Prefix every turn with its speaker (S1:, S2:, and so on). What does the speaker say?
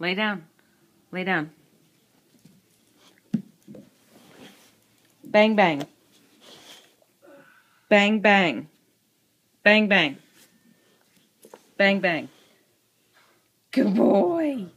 S1: Lay down. Lay down. Bang, bang. Bang, bang. Bang, bang. Bang, bang. Good boy.